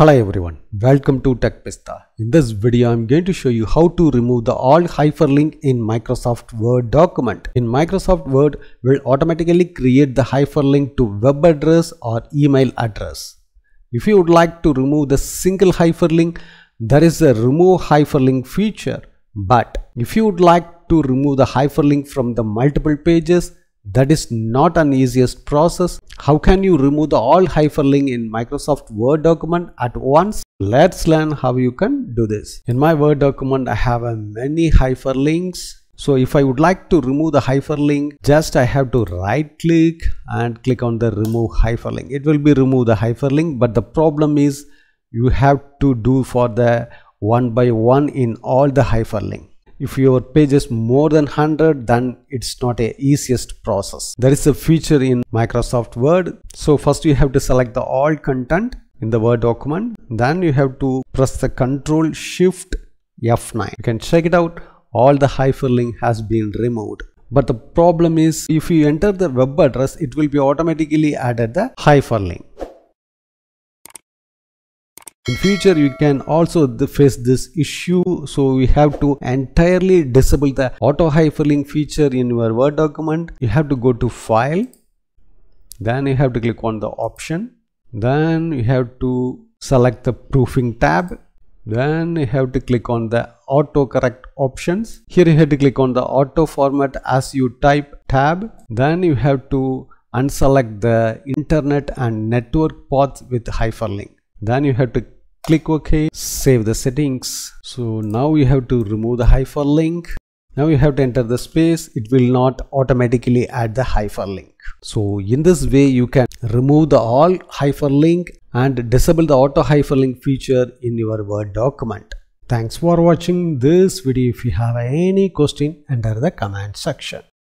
Hello everyone, welcome to Tech Pistha. In this video, I'm going to show you how to remove the alt hyperlink in Microsoft Word document. In Microsoft Word, will automatically create the hyperlink to web address or email address. If you would like to remove the single hyperlink, there is a remove hyperlink feature. But if you would like to remove the hyperlink from the multiple pages, that is not an easiest process. How can you remove the all hyperlink in Microsoft Word document at once? Let's learn how you can do this. In my Word document, I have many hyperlinks. So if I would like to remove the hyperlink, just I have to right click and click on the remove hyperlink. It will be remove the hyperlink, but the problem is you have to do for the one by one in all the hyperlink if your page is more than 100 then it's not a easiest process. There is a feature in microsoft word. So first you have to select the all content in the word document. Then you have to press the control shift f9 you can check it out. All the hyperlink has been removed. But the problem is if you enter the web address it will be automatically added the hyperlink in future you can also face this issue. So we have to entirely disable the auto hyperlink feature in your word document. You have to go to file. Then you have to click on the option. Then you have to select the proofing tab. Then you have to click on the auto correct options. Here you have to click on the auto format as you type tab. Then you have to unselect the internet and network paths with hyperlink then you have to click ok save the settings. So now you have to remove the hyperlink. Now you have to enter the space. It will not automatically add the hyperlink. So in this way you can remove the all hyperlink and disable the auto hyperlink feature in your word document. Thanks for watching this video. If you have any question enter the comment section